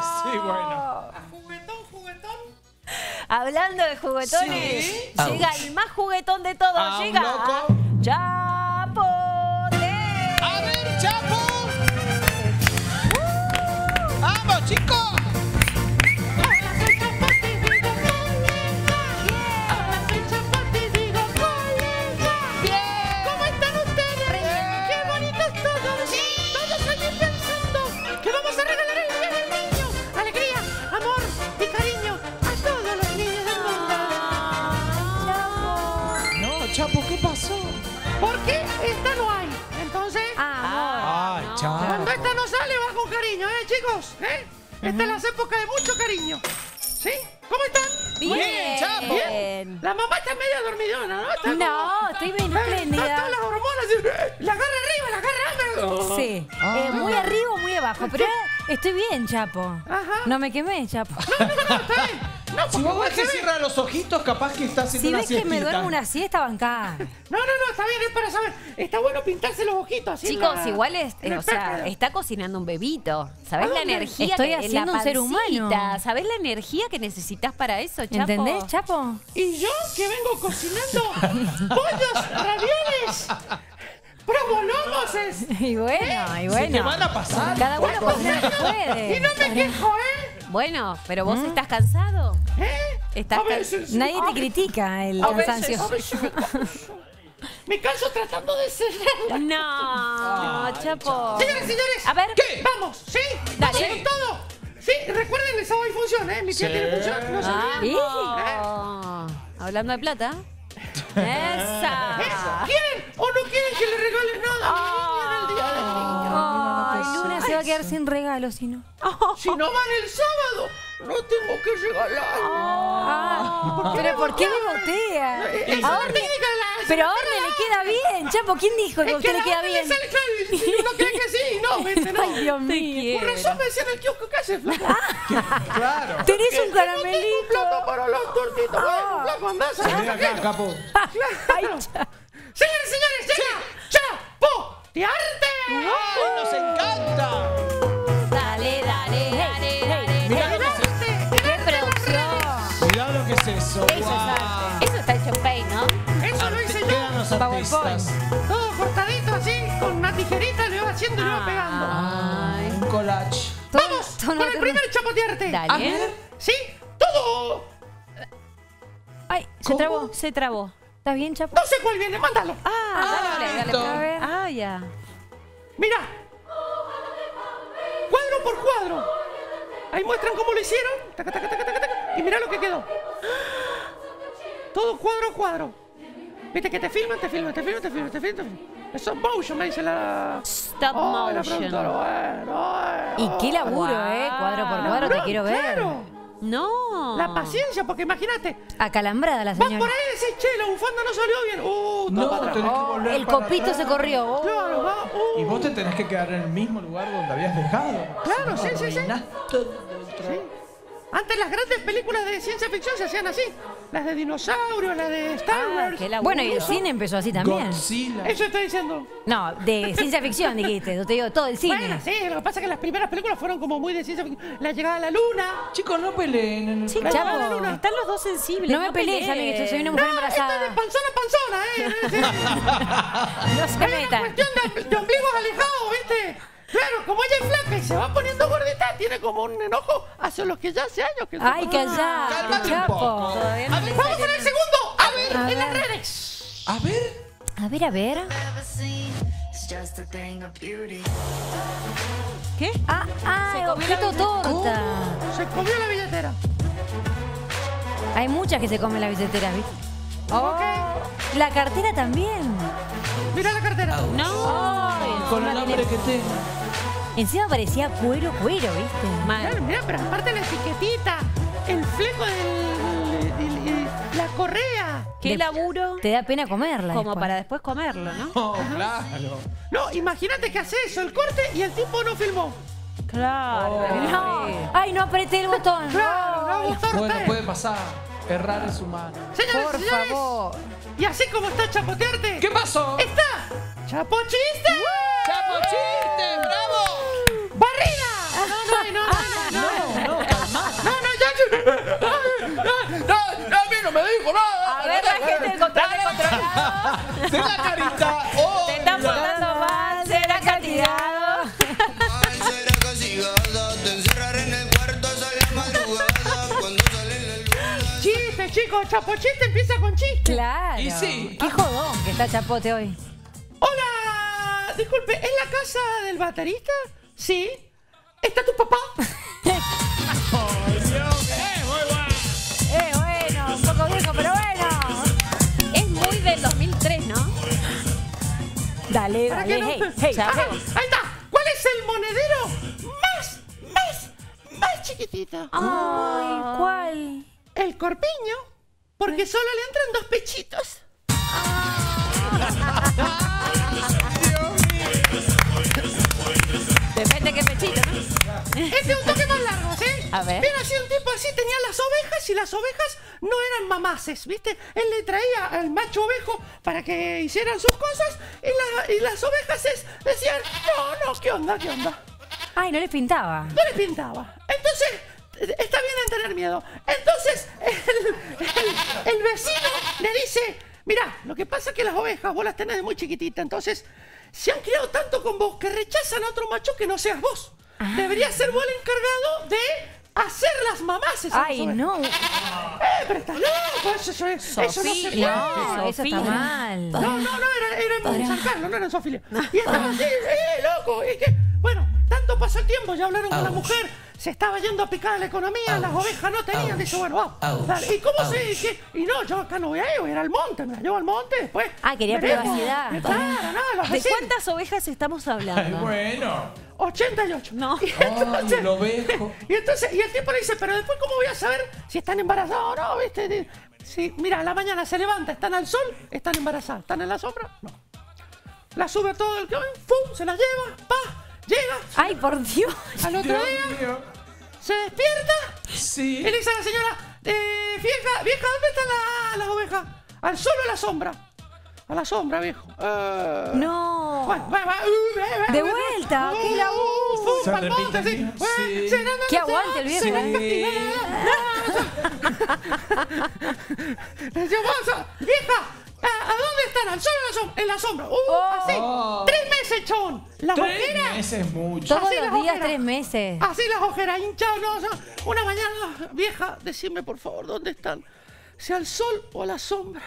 Sí, bueno. Juguetón, juguetón. Hablando de juguetones, Sí. llega el más juguetón de todos. Ah, un llega loco. Chapote. ¡A ver, Chapo! ¡Vamos, chicos! Esta es la época de mucho cariño. ¿Sí? ¿Cómo están? Bien, Chapo. Bien. La mamá está media dormidona, ¿no? Está No, estoy bien Eh, espléndida. Están las hormonas. y- La agarra arriba, la agarra abajo. Sí, Ah. eh, muy arriba o muy abajo, pero estoy bien, Chapo. Ajá. No me quemé, Chapo. No, no, no, está bien. No, Si vos ves se que cierra los ojitos, capaz que está haciendo Si una ves que me duermo una siesta, bancá. No, no, no, está bien, es para saber. Está bueno pintarse los ojitos así. Chicos, la- igual es, o sea, está cocinando un bebito. ¿Sabés ¿A la energía Estoy que en haciendo la un ser humano. ¿Sabés la energía que necesitas para eso, Chapo? ¿Entendés, Chapo? Y yo que vengo cocinando pollos, ravioles, provolomos es. Y bueno, y Se bueno. te van a pasar. Cada uno cocina lo que puede. Y no me quejo, ¿eh? Bueno, pero vos estás cansado. ¿Eh? Estás a veces, Nadie a te critica el a veces, cansancio. a veces me canso. Tratando de ser. No, Chapo. Señores, señores. A ver. ¿Qué? Vamos, ¿sí? Dale. Vamos con todo. Sí, recuerden, el sábado hay función, ¿eh? Mi tía Sí. tiene función, no se olviden. Vamos. Hablando de plata. Esa. Eso. ¿Quieren o no quieren que le regalen nada a a quedar sin regalo si no. Si no van el sábado, no tengo que regalar. Ah, pero ¿por qué me botea? Esa es la Ahora- técnica de la Pero ahora le queda bien, Chapo. ¿Quién dijo que a Es usted le a queda bien? le sale claro y uno cree que sí, no, viste, no. Ay, Dios mío. Por razón me decían el kiosco que hace flaco. Claro. Tenés un Tengo un caramelito. plato para los tortitos. Bueno, flaco, andás a Vení acá, capo. Ay, cha- Señores, señores, llega Chapotearte. ¡Ay, nos encanta! Tijerita, le iba haciendo y le iba pegando. Ay. Un collage. Vamos con el primer chapotearte. Dale. A ver. ¿Sí? Todo. Ay, se ¿Cómo? trabó. Se trabó. ¿Estás bien, Chapo? No sé cuál viene, mándalo. Ah, dale, dale. listo. A ver. Ah, ya. Mira. Cuadro por cuadro. Ahí muestran cómo lo hicieron. Taca, taca, taca, taca, taca. Y mira lo que quedó. Todo cuadro a cuadro. Viste que te filman, te filman, te filman, te filman, te filman. Te filman. Es motion, me dice la... Stop Oh, la motion. bueno. Y qué laburo, ¿eh? Cuadro por cuadro, te quiero ver. Claro. No. La paciencia, porque imagínate. Acalambrada la Vas por señora. ahí y decís, che, la bufanda no salió bien. Uh, No, tenés que volver El para copito atrás. se corrió. Oh. Claro, va. Uh. Y vos te tenés que quedar en el mismo lugar donde habías dejado. Claro, sí, sí, sí. Sí. Antes las grandes películas de ciencia ficción se hacían así. Las de dinosaurios, las de Star Ah, Wars. qué laburo. Bueno, y el cine empezó así también. Godzilla. Eso estoy diciendo. No, de ciencia ficción dijiste. Yo te digo todo el cine. Bueno, sí, lo que pasa es que las primeras películas fueron como muy de ciencia ficción. La llegada a la luna. Chicos, no peleen en el Sí, La Chapo. llegada a la luna. Están los dos sensibles. No me pelees, peleen. amigo, yo soy una mujer No, esto es de embarazada. panzona a panzona, ¿eh? No se Hay una metan. cuestión de, de ombligos alejados, ¿viste? Claro, como ella es flaca y se va poniendo gordita, tiene como un enojo hacia los que ya hace años que Ay, se callate, Cálmate un poco. Todavía no le Vamos con sale el segundo. A ver, A en las ver. redes. A ver. A ver, a ver. ¿Qué? Ah, ah, Se comió la objeto torta. Se comió la billetera. Hay muchas que se comen la billetera, ¿viste? Oh, la cartera también. Mira la cartera. No. Ay, Con el encima hambre que tengo. Encima parecía cuero, cuero, ¿viste? Mal. Claro, mira, pero aparte la etiquetita, el fleco del. el- el- la correa. ¿Qué De- laburo? Te da pena comerla. Como después. para después comerlo, ¿no? Oh, claro. No, imagínate que hace eso, el corte y el tipo no filmó. Claro. No. Ay, no apreté el botón. Claro, no gustó Bueno, puede pasar. Errar es humano. Señores, Por señores, favor. Y así como está Chapotearte, ¿Qué pasó? está Chapochiste. ¡Chapo chiste! ¡Bravo! No me dijo nada. A ver, la gente del control descontrolado. De la carita. Oh, Te están portando mal, será castigado. Ay, será castigada, te encerraré en el cuarto hasta la madrugada cuando sale la luna. Chiste, chicos. Chapochiste empieza con chiste. Claro. Y sí. Qué jodón que está Chapote hoy. Hola. Disculpe, ¿es la casa del baterista? Sí. ¿Está tu papá? Dale, ¿Para dale, no? hey, hey, Ajá, hey. ahí está. ¿Cuál es el monedero más, más, más chiquitito? Ay, ¿cuál? El corpiño. Porque solo le entran dos pechitos. Depende qué pechito, ¿no? Este es un toque más largo, ¿sí? A ver. Bien, así un tipo así tenía las ovejas y las ovejas no eran mamaces, ¿viste? Él le traía al macho ovejo para que hicieran sus cosas y, la- y las ovejas es- decían, no, no, ¿qué onda, qué onda? Ay, no les pintaba. No le pintaba. Entonces, está bien en tener miedo. Entonces, el, el- el vecino le dice, mira, lo que pasa es que las ovejas vos las tenés de muy chiquitita, entonces se han criado tanto con vos que rechazan a otro macho que no seas vos. Deberías ser vos el encargado de hacer las las Ay, no. Eh, pero estás loco, eso, eso, eso no se puede. No, eso está Sofía. mal. No, no, no, era, era en San Carlos, no era en Sofilia. Y estaba así, eh, loco. Y que, pasó el tiempo, ya hablaron con la mujer, se estaba yendo a picar la economía, las ovejas no tenían. Dice, bueno, vamos. dale. ¿Y cómo se dice? Y no, yo acá no voy a ir, voy a ir al monte, me la llevo al monte después. Ah, quería veremos. privacidad. Eh, Claro, no, los ¿De vecinos. cuántas ovejas estamos Ay, hablando? bueno. 88. No. Y entonces, Ay, el ovejo. y entonces, y el tipo le dice, pero después, ¿cómo voy a saber si están embarazados o no? ¿Viste? Sí, mira, a la mañana se levanta, están al sol, están embarazadas. ¿Están en la sombra? No. La sube todo el camión, ¡pum! Se la lleva, pa, llega, Ay, por Dios. al otro Dios día, mío. se despierta Sí. y le dice a la señora, eh, vieja, vieja, ¿dónde están la- las ovejas? Al sol o a la sombra. A la sombra, viejo. Eh, No. Uh, eh, eh, De eh, vuelta, uh, laburo. uh, Se repite sí. Eh, sí. no, no, no, aguante el viejo, ¿eh? A- vieja, ¿a, a dónde están? ¿Al sol o a la sombra? En la sombra. Uh, Oh. así. Oh. Tres meses, chabón. Las Tres ojeras. meses es mucho. Todos Así los las días, ojeras. tres meses. Así las ojeras hinchadas. No, o sea, una mañana, vieja, decime por favor, ¿dónde están? Si al sol o a la sombra.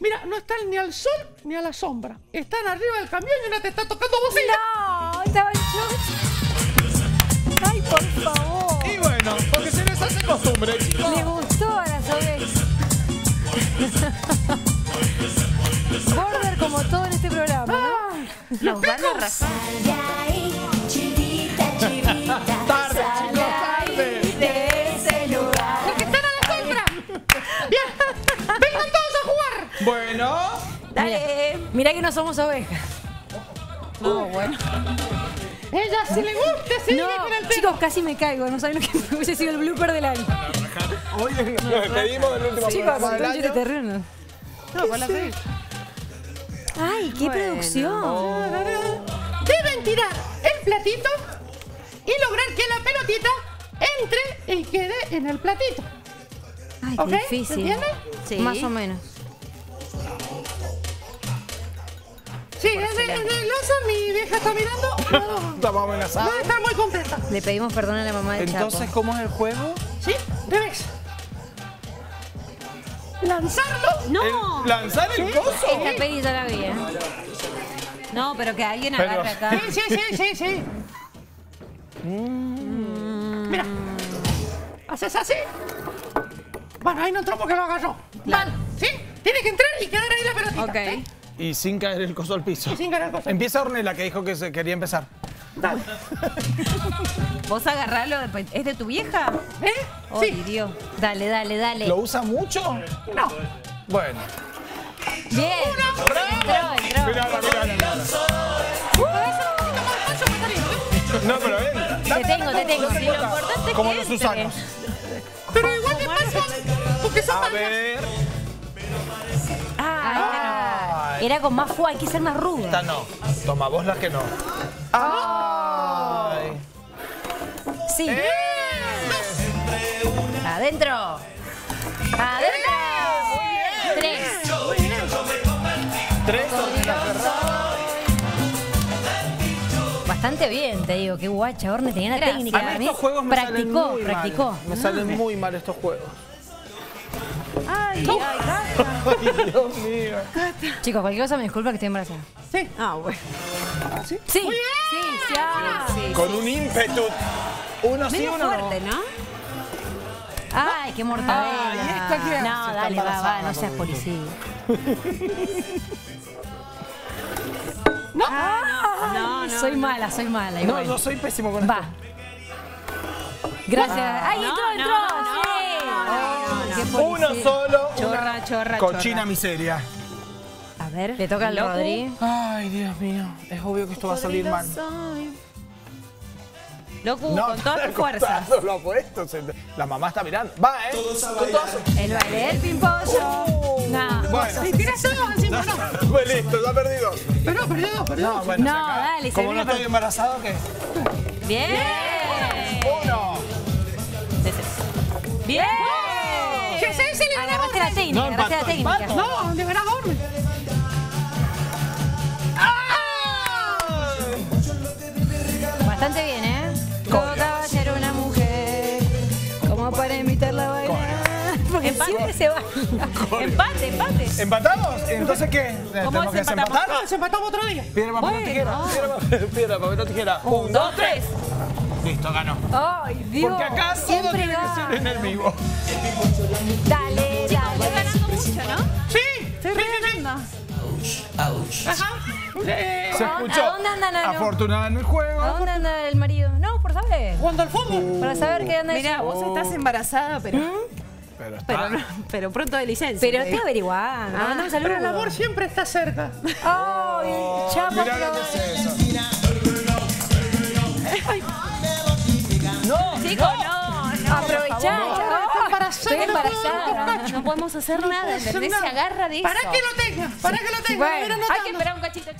Mira, no están ni al sol ni a la sombra. Están arriba del camión y una te está tocando bocina. No, estaba en chocho. Ay, por favor. Y bueno, porque se les hace costumbre, chicos. Le gustó Border como todo en este programa, ¿no? Nos van a arrasar. Tarde, chicos. Los que están a la. Bien. Vengan todos a jugar. Bueno. Dale. Mirá que no somos ovejas. No, bueno. Ella si le gusta, sigue No, con el tema. chicos, casi me caigo. No saben lo que me hubiese sido el blooper del año. Hoy nos despedimos del último Chicos, programa del año. terreno. No, con la fe. Ay, qué Bueno. producción. Deben tirar el platito y lograr que la pelotita entre y quede en el platito. Ay, ¿Ok? qué difícil. ¿Entienden? Sí. Más o menos. Sí, el oso mi vieja está mirando. No, Estamos amenazados. no está muy contenta. Le pedimos perdón a la mamá de Entonces, Chapo. ¿cómo es el juego? ¿Sí? Debes lanzarlo. No. El- ¿Lanzar el coso? Esta peli ya la vi, ¿eh? No, pero que alguien Pero- agarre acá. Sí, sí, sí, sí, sí. Mira. Haces así. Bueno, ahí no entró porque lo agarró. Vale. ¿Sí? Tiene que entrar y quedar ahí la pelotita. Ok. ¿sí? Y sin caer el coso al piso. Y sin ganar cosas. Empieza Ornella, que dijo que se quería empezar. Dale. ¿Vos agarralo? ¿Es de tu vieja? ¿Eh? Ay, Sí. Dios. Dale, dale, dale. ¿Lo usa mucho? No. Bueno. Bien. Entró, entró. Mirala, mirala, mirala. No, pero ven. Te tengo, te tengo. Si lo importante es Como que los entre. Susanos. Pero igual te pasa porque son A ver. Ah, era con más fuego, hay que ser más Esta ruda. no. Toma vos las que no. ¡Ay! Sí. ¡Eh! Adentro. Adentro. ¡Eh! Tres. Bastante bien, te digo. Qué guacha, Orne tenía la técnica. A mí ¿eh? estos juegos practicó, practicó. Me salen ah. muy mal estos juegos. Ay, ay, Cata. Ay, Dios mío. Chicos, cualquier cosa me disculpa que estoy embarazada. Sí. Ah, bueno. Sí, sí, sí. ah. Sí, Con un ímpetu. Uno sí, uno fuerte, no. ¿no? Ay, qué mortadela. Ay, ¿esta qué hace? No, dale, va, va, no seas policía. No, no. soy mala, soy mala. No, igual. yo soy pésimo con Va. esto. Gracias. Ay, No, entró, no, entró. Uno policía. solo. Chorra, una chorra, Cochina chorra. miseria. A ver. Le toca al Loco. Rodri. Ay, Dios mío. Es obvio que esto va a salir mal. Loco, con todas tus fuerzas. Lo apuesto. se- La mamá está mirando. Va, ¿eh? Con todas- El baile del pimpollo. No. Bueno. Si tiras encima, no. Pues listo, ya perdido. Pero, perdió, perdió. No, bueno, No, dale, Como no estoy embarazado, ¿qué? Bien. Técnica, No, la técnica. empato. No, de verdad, Orme. Bastante bien, ¿eh? Todo caballero una mujer. Como para invitarla a bailar. Porque Empate. siempre se baila. Empate, empate. ¿Empatamos? ¿Entonces qué? ¿Tenemos que desempatamos? desempatar? Ah, se empatamos otro día. Piedra, papel, o tijera. Piedra, papel, piedra, papel, o tijera. Un, dos, tres. Listo, ganó. Ay, Dios. Porque acá todo siempre tiene que va. ser en el vivo. Dale. Mucho, ¿no? Sí. Estoy ganando. Ajá. Eh, Se ¿A escuchó. dónde anda, Nano? Afortunada en el juego. ¿A dónde anda el marido? No, por saber. Jugando al fútbol. Para saber qué anda Mira, vos estás embarazada, pero, Pero está. pero, no- pero pronto de licencia. Pero digo. averiguando. Ah, un Pero el amor siempre está cerca. Ay, chapa, Mirá lo que es eso. Chicos, no, no. Aprovechá, Estoy chapa. Estoy no embarazada. No podemos hacer nada. Se agarra de eso. Para que lo tenga, para que lo tenga. Bueno, Hay que esperar un cachito.